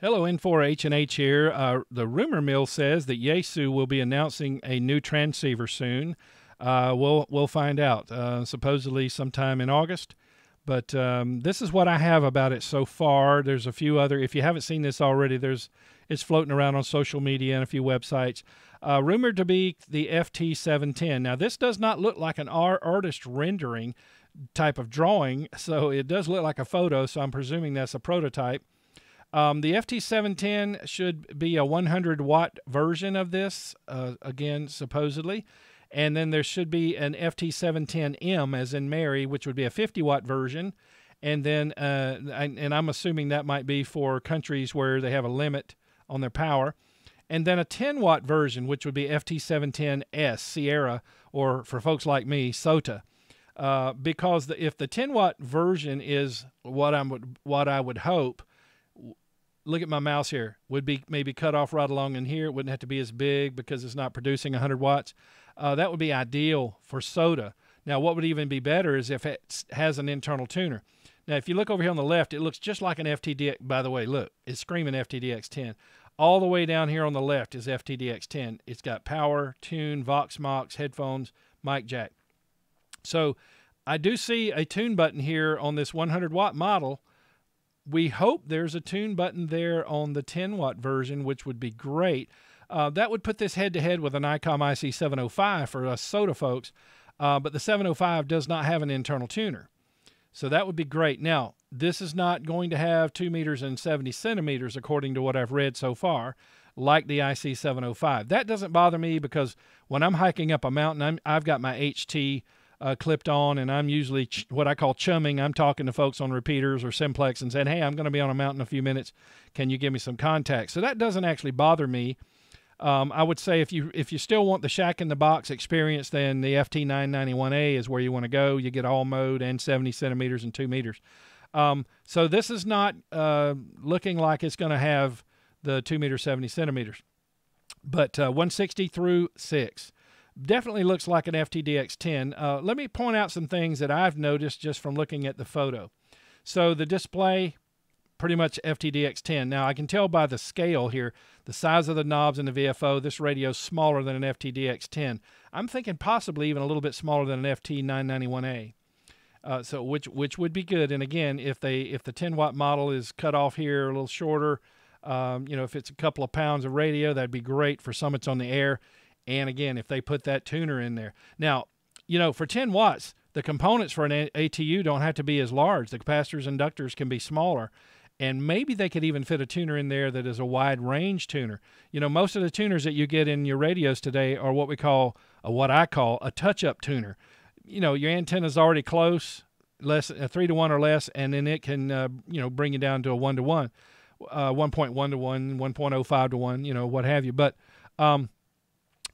Hello, N4HNH here. Uh, the rumor mill says that Yaesu will be announcing a new transceiver soon. Uh, we'll we'll find out. Uh, supposedly sometime in August. But um, this is what I have about it so far. There's a few other. If you haven't seen this already, there's it's floating around on social media and a few websites. Uh, rumored to be the FT710. Now this does not look like an artist rendering type of drawing, so it does look like a photo. So I'm presuming that's a prototype. Um, the FT710 should be a 100 watt version of this, uh, again, supposedly. And then there should be an FT710M, as in Mary, which would be a 50 watt version. And then, uh, and I'm assuming that might be for countries where they have a limit on their power. And then a 10 watt version, which would be FT710S Sierra, or for folks like me, SOTA. Uh, because the, if the 10 watt version is what I'm what I would hope, look at my mouse here, would be maybe cut off right along in here. It wouldn't have to be as big because it's not producing 100 watts. Uh, that would be ideal for SOTA. Now, what would even be better is if it has an internal tuner. Now, if you look over here on the left, it looks just like an FTDX. By the way, look, it's screaming FTDX10. All the way down here on the left is FTDX10. It's got power, tune, Vox Mox, headphones, mic jack. So I do see a tune button here on this 100 watt model we hope there's a tune button there on the 10 watt version, which would be great. Uh, that would put this head to head with an ICOM IC 705 for us SOTA folks, uh, but the 705 does not have an internal tuner. So that would be great. Now, this is not going to have 2 meters and 70 centimeters, according to what I've read so far, like the IC 705. That doesn't bother me because when I'm hiking up a mountain, i have got my HT uh, clipped on, and I'm usually ch- what I call chumming. I'm talking to folks on repeaters or simplex and saying, "Hey, I'm going to be on a mountain in a few minutes. Can you give me some contact?" So that doesn't actually bother me. Um, I would say if you if you still want the shack in the box experience, then the FT991A is where you want to go. You get all mode and 70 centimeters and two meters. Um, so this is not uh, looking like it's going to have the two meter 70 centimeters, but uh, 160 through six definitely looks like an FTDX10. Uh, let me point out some things that I've noticed just from looking at the photo. So the display, pretty much FTDX10. Now I can tell by the scale here, the size of the knobs in the VFO, this radio is smaller than an FTDX10. I'm thinking possibly even a little bit smaller than an FT991A. Uh, so which which would be good. And again, if they if the 10 watt model is cut off here a little shorter, um, you know, if it's a couple of pounds of radio, that'd be great for summits on the air. And again, if they put that tuner in there. Now, you know, for 10 watts, the components for an ATU don't have to be as large. The capacitors and inductors can be smaller. And maybe they could even fit a tuner in there that is a wide range tuner. You know, most of the tuners that you get in your radios today are what we call, a, what I call a touch up tuner. You know, your antenna's already close, less a three to one or less, and then it can, uh, you know, bring you down to a one to one, uh, 1.1 to 1, 1.05 to 1, you know, what have you. But, um,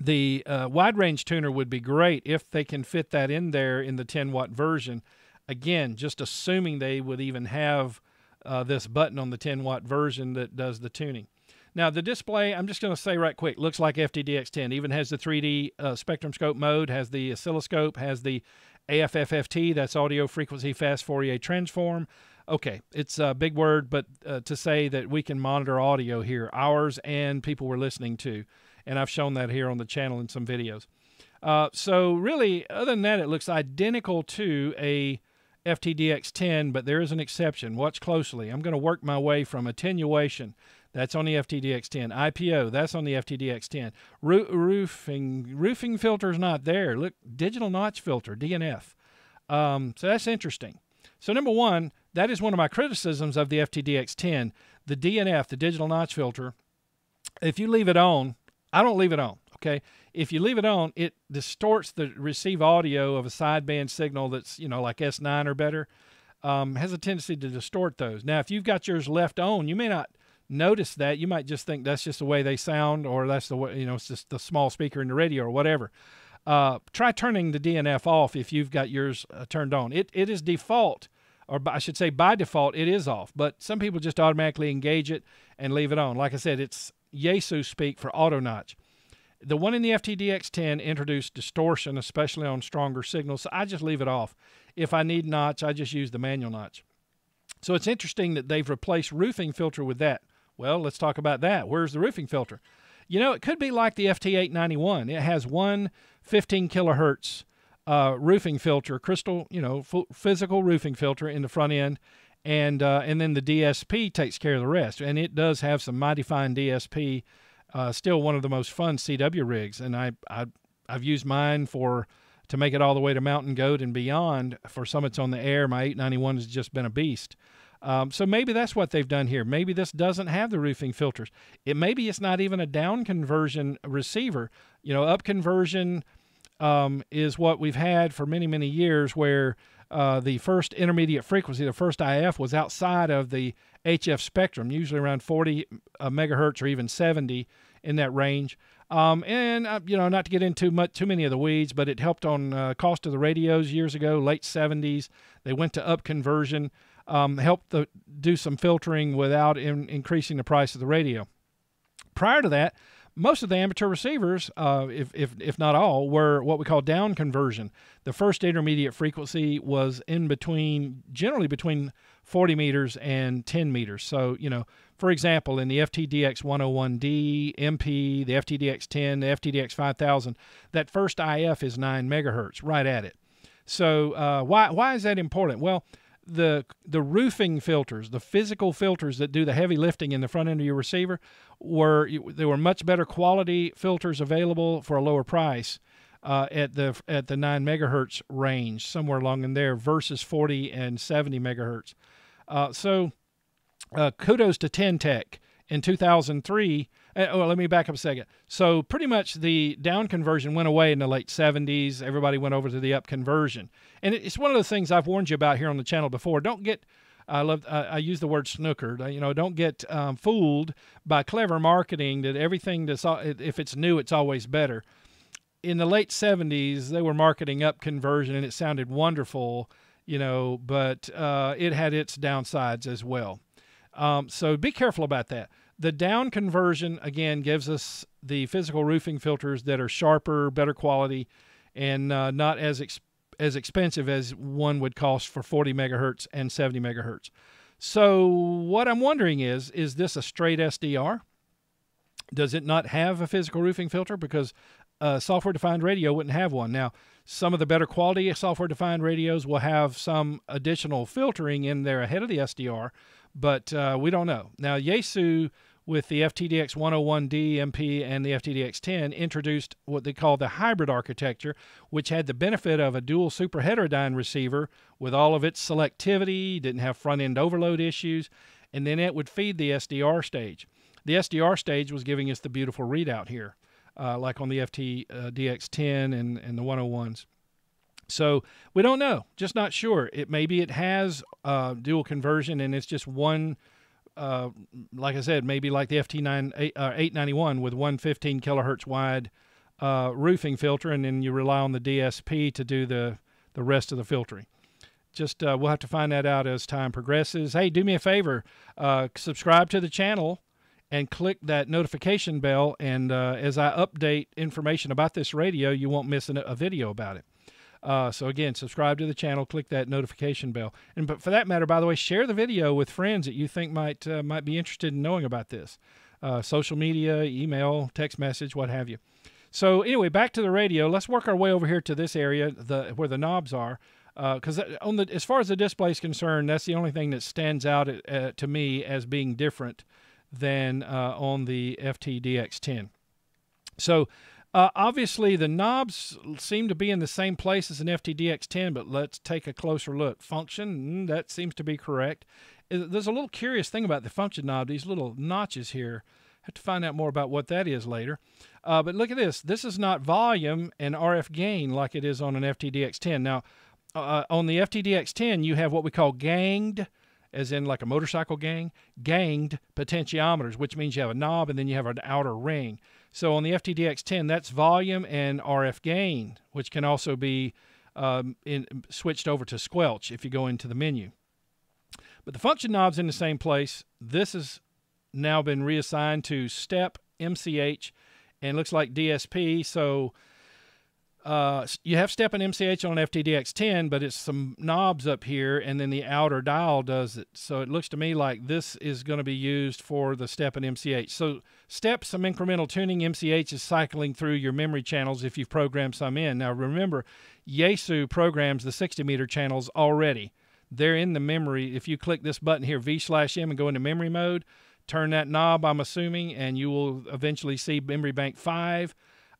the uh, wide range tuner would be great if they can fit that in there in the 10 watt version. Again, just assuming they would even have uh, this button on the 10 watt version that does the tuning. Now, the display, I'm just going to say right quick, looks like FTDX10. Even has the 3D uh, spectrum scope mode, has the oscilloscope, has the AFFFT, that's audio frequency fast Fourier transform. Okay, it's a big word, but uh, to say that we can monitor audio here, ours and people we're listening to and I've shown that here on the channel in some videos. Uh, so really, other than that, it looks identical to a FTDX10, but there is an exception. Watch closely. I'm going to work my way from attenuation. That's on the FTDX10. IPO. That's on the FTDX10. Ro- roofing roofing filter is not there. Look, digital notch filter (DNF). Um, so that's interesting. So number one, that is one of my criticisms of the FTDX10. The DNF, the digital notch filter. If you leave it on, I don't leave it on. Okay. If you leave it on, it distorts the receive audio of a sideband signal that's, you know, like S9 or better. Um, has a tendency to distort those. Now, if you've got yours left on, you may not notice that. You might just think that's just the way they sound, or that's the way, you know, it's just the small speaker in the radio or whatever. Uh, try turning the DNF off if you've got yours uh, turned on. It, it is default, or I should say by default, it is off, but some people just automatically engage it and leave it on. Like I said, it's Yaesu speak for auto notch. The one in the FTDX10 introduced distortion, especially on stronger signals. So I just leave it off. If I need notch, I just use the manual notch. So it's interesting that they've replaced roofing filter with that. Well, let's talk about that. Where's the roofing filter? You know, it could be like the FT891. It has one 15 kilohertz uh, roofing filter, crystal, you know, physical roofing filter in the front end, and uh, and then the DSP takes care of the rest. And it does have some mighty fine DSP. Uh, still one of the most fun CW rigs, and I, I I've used mine for to make it all the way to Mountain Goat and beyond. For summits on the air, my 891 has just been a beast. Um, so maybe that's what they've done here. Maybe this doesn't have the roofing filters. It maybe it's not even a down conversion receiver. You know, up conversion um, is what we've had for many many years, where uh, the first intermediate frequency, the first IF, was outside of the HF spectrum, usually around 40 uh, megahertz or even 70 in that range. Um, and uh, you know, not to get into much, too many of the weeds, but it helped on uh, cost of the radios years ago, late 70s. They went to up conversion, um, helped the, do some filtering without in, increasing the price of the radio. Prior to that, most of the amateur receivers, uh, if, if, if not all, were what we call down conversion. The first intermediate frequency was in between, generally between 40 meters and 10 meters. So, you know, for example, in the FTDX 101D, MP, the FTDX 10, the FTDX 5000, that first IF is 9 megahertz, right at it. So, uh, why, why is that important? Well, the the roofing filters, the physical filters that do the heavy lifting in the front end of your receiver, were there were much better quality filters available for a lower price uh, at the at the nine megahertz range, somewhere along in there, versus 40 and 70 megahertz. Uh, so, uh, kudos to Ten-Tec in 2003 uh, well, let me back up a second. So pretty much the down conversion went away in the late 70s. Everybody went over to the up conversion, and it's one of the things I've warned you about here on the channel before. Don't get I love I use the word snookered. You know, don't get um, fooled by clever marketing that everything that's if it's new, it's always better. In the late 70s, they were marketing up conversion, and it sounded wonderful, you know, but uh, it had its downsides as well. Um, so be careful about that. The down conversion, again, gives us the physical roofing filters that are sharper, better quality, and uh, not as, ex- as expensive as one would cost for 40 megahertz and 70 megahertz. So, what I'm wondering is is this a straight SDR? Does it not have a physical roofing filter? Because a software defined radio wouldn't have one. Now, some of the better quality software defined radios will have some additional filtering in there ahead of the SDR, but uh, we don't know. Now, Yaesu with the FTDX 101D MP and the FTDX 10 introduced what they call the hybrid architecture, which had the benefit of a dual super heterodyne receiver with all of its selectivity, didn't have front end overload issues, and then it would feed the SDR stage. The SDR stage was giving us the beautiful readout here, uh, like on the FTDX 10 and, and the 101s. So we don't know, just not sure. It maybe it has uh, dual conversion and it's just one uh, like I said, maybe like the FT9 uh, 891 with 115 kilohertz wide uh, roofing filter, and then you rely on the DSP to do the the rest of the filtering. Just uh, we'll have to find that out as time progresses. Hey, do me a favor, uh, subscribe to the channel and click that notification bell. And as I update information about this radio, you won't miss a video about it. Uh, so again, subscribe to the channel, click that notification bell, and but for that matter, by the way, share the video with friends that you think might uh, might be interested in knowing about this. Uh, social media, email, text message, what have you. So anyway, back to the radio. Let's work our way over here to this area, the where the knobs are, because uh, on the as far as the display is concerned, that's the only thing that stands out uh, to me as being different than uh, on the FTDX10. So uh, obviously, the knobs seem to be in the same place as an FTDX10, but let's take a closer look. Function, mm, that seems to be correct. There's a little curious thing about the function knob, these little notches here. Have to find out more about what that is later. Uh, but look at this. This is not volume and RF gain like it is on an FTDX10. Now, uh, on the FTDX10, you have what we call ganged, as in like a motorcycle gang, ganged potentiometers, which means you have a knob and then you have an outer ring. So on the FTDX10, that's volume and RF gain, which can also be um, in, switched over to squelch if you go into the menu. But the function knob's in the same place. This has now been reassigned to step, MCH, and looks like DSP. So uh, you have step and MCH on FTDX10, but it's some knobs up here, and then the outer dial does it. So it looks to me like this is going to be used for the step and MCH. So step, some incremental tuning, MCH is cycling through your memory channels if you've programmed some in. Now remember, Yaesu programs the 60 meter channels already. They're in the memory. If you click this button here, V slash M, and go into memory mode, turn that knob, I'm assuming, and you will eventually see Memory Bank 5.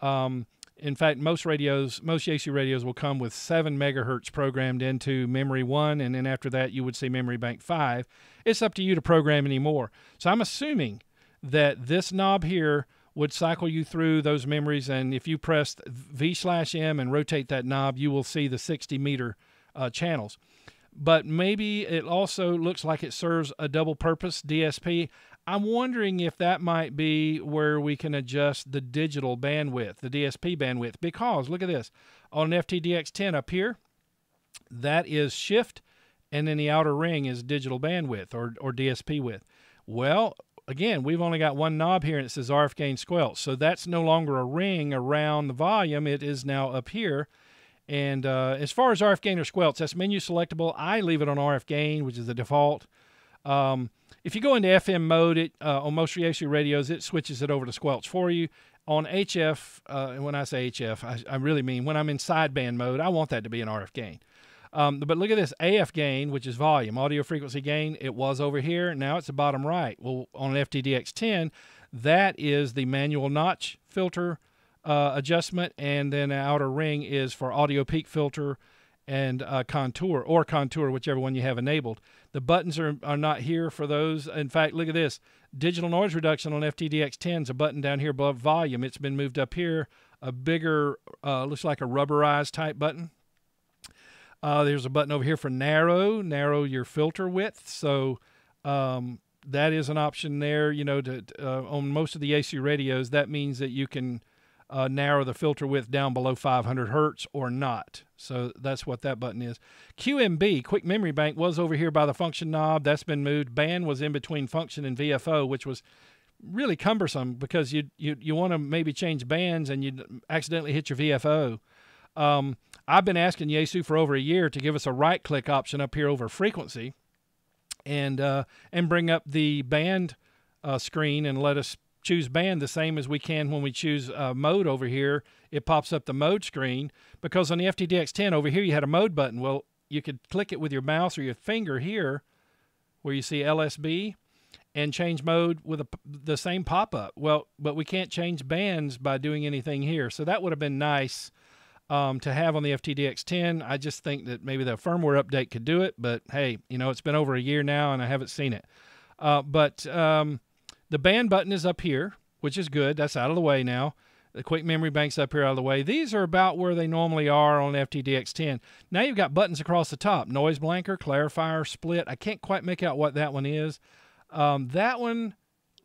Um, in fact, most radios, most Yaesu radios will come with 7 megahertz programmed into memory 1, and then after that, you would see memory bank 5. It's up to you to program anymore. So I'm assuming that this knob here would cycle you through those memories, and if you press V slash M and rotate that knob, you will see the 60 meter uh, channels. But maybe it also looks like it serves a double purpose DSP. I'm wondering if that might be where we can adjust the digital bandwidth, the DSP bandwidth, because look at this. On an FTDX10 up here, that is shift, and then the outer ring is digital bandwidth or, or DSP width. Well, again, we've only got one knob here and it says RF gain squelch. So that's no longer a ring around the volume. It is now up here. And uh, as far as RF gain or squelch, that's menu selectable. I leave it on RF gain, which is the default. Um, if you go into FM mode, it uh, on most Yaesu radios, it switches it over to squelch for you. On HF, uh, when I say HF, I, I, really mean when I'm in sideband mode, I want that to be an RF gain. Um, but look at this AF gain, which is volume, audio frequency gain. It was over here. Now it's the bottom right. Well, on an FTDX10, that is the manual notch filter uh, adjustment, and then the outer ring is for audio peak filter and uh, contour or contour, whichever one you have enabled. The buttons are, are not here for those. In fact, look at this. Digital noise reduction on FTDX10 is a button down here above volume. It's been moved up here. A bigger, uh, looks like a rubberized type button. Uh, there's a button over here for narrow, narrow your filter width. So um, that is an option there. You know, to, uh, on most of the AC radios, that means that you can uh, narrow the filter width down below 500 hertz or not. So that's what that button is. QMB, Quick Memory Bank, was over here by the function knob. That's been moved. Band was in between function and VFO, which was really cumbersome because you you, you want to maybe change bands and you accidentally hit your VFO. Um, I've been asking Yaesu for over a year to give us a right click option up here over frequency and uh, and bring up the band uh, screen and let us choose band the same as we can when we choose uh, mode over here. It pops up the mode screen because on the FTDX10 over here you had a mode button. Well, you could click it with your mouse or your finger here where you see LSB and change mode with a, the same pop-up. Well, but we can't change bands by doing anything here. So that would have been nice um, to have on the FTDX10. I just think that maybe the firmware update could do it, but hey, you know, it's been over a year now and I haven't seen it. Uh, but um, the band button is up here, which is good. That's out of the way now. The quick memory bank's up here out of the way. These are about where they normally are on FTDX10. Now you've got buttons across the top. Noise blanker, clarifier, split. I can't quite make out what that one is. Um, that one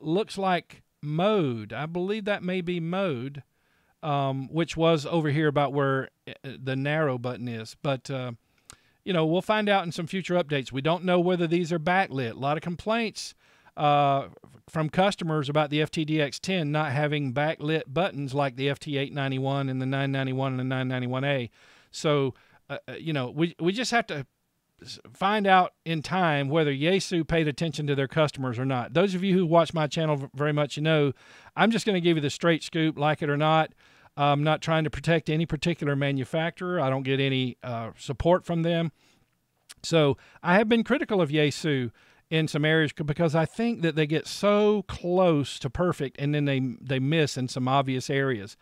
looks like mode. I believe that may be mode, um, which was over here about where uh, the narrow button is. But, uh, you know, we'll find out in some future updates. We don't know whether these are backlit. A lot of complaints uh, from customers about the FTDX10 not having backlit buttons like the FT891 and the 991 and the 991A. So, uh, uh, you know, we, we just have to find out in time whether Yaesu paid attention to their customers or not. Those of you who watch my channel very much, you know, I'm just going to give you the straight scoop, like it or not. I'm not trying to protect any particular manufacturer. I don't get any uh, support from them. So I have been critical of Yaesu in some areas because I think that they get so close to perfect and then they they miss in some obvious areas.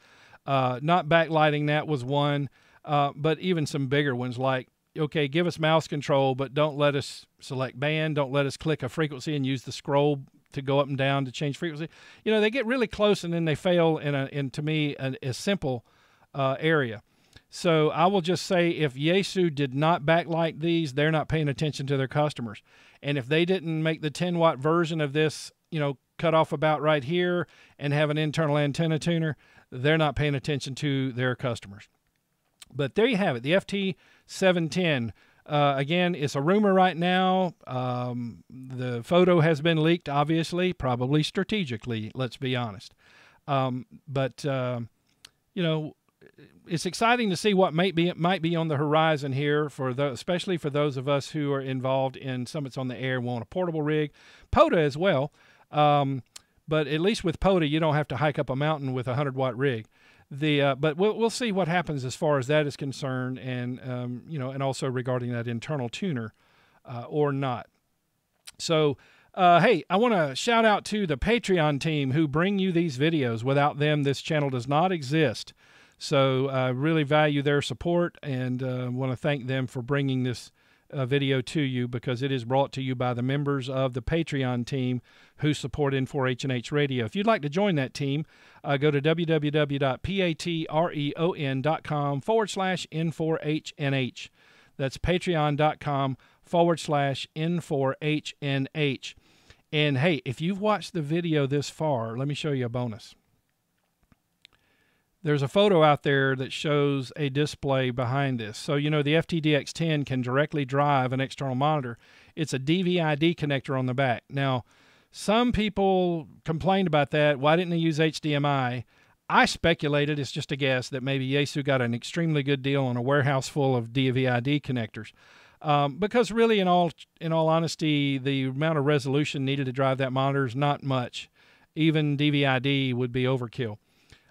Uh, not backlighting that was one, uh, but even some bigger ones like okay, give us mouse control, but don't let us select band, don't let us click a frequency and use the scroll to go up and down to change frequency. You know, they get really close and then they fail in a in to me a, a simple uh, area. So I will just say if Yaesu did not backlight these, they're not paying attention to their customers. And if they didn't make the 10 watt version of this, you know, cut off about right here and have an internal antenna tuner, they're not paying attention to their customers. But there you have it, the FT710. Uh, again, it's a rumor right now. Um, the photo has been leaked, obviously, probably strategically, let's be honest. Um, but, uh, you know, it's exciting to see what might be might be on the horizon here for the, especially for those of us who are involved in summits on the air want a portable rig, POTA as well. Um, but at least with POTA, you don't have to hike up a mountain with a hundred watt rig. The uh, but we'll we'll see what happens as far as that is concerned, and um, you know, and also regarding that internal tuner uh, or not. So. Uh, hey, I want to shout out to the Patreon team who bring you these videos. Without them, this channel does not exist. So I uh, really value their support and uh, want to thank them for bringing this uh, video to you because it is brought to you by the members of the Patreon team who support N4HNH Radio. If you'd like to join that team, uh, go to www.patreon.com forward slash N4HNH. That's patreon.com forward slash N4HNH. And hey, if you've watched the video this far, let me show you a bonus there's a photo out there that shows a display behind this. So, you know, the FTDX10 can directly drive an external monitor. It's a DVI-D connector on the back. Now, some people complained about that. Why didn't they use HDMI? I speculated, it's just a guess, that maybe Yaesu got an extremely good deal on a warehouse full of DVI-D connectors. Um, because really, in all in all honesty, the amount of resolution needed to drive that monitor is not much. Even DVI-D would be overkill.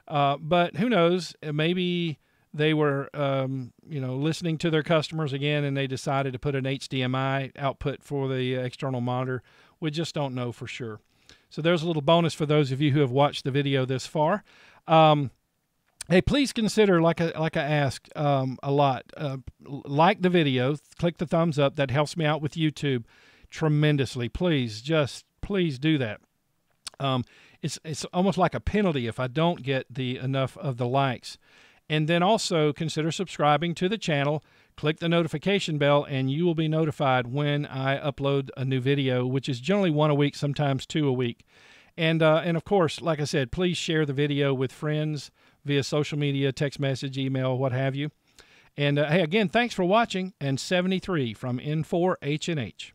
Uh, but who knows? Uh, maybe they were, um, you know, listening to their customers again, and they decided to put an HDMI output for the external monitor. We just don't know for sure. So there's a little bonus for those of you who have watched the video this far. Um, hey, please consider, like I, like I asked um, a lot, uh, like the video, click the thumbs up. That helps me out with YouTube tremendously. Please, just please do that. Um, it's it's almost like a penalty if I don't get the enough of the likes. And then also consider subscribing to the channel. Click the notification bell, and you will be notified when I upload a new video, which is generally one a week, sometimes two a week. And uh, and of course, like I said, please share the video with friends via social media, text message, email, what have you. And uh, hey, again, thanks for watching. And 73 from N4HNH.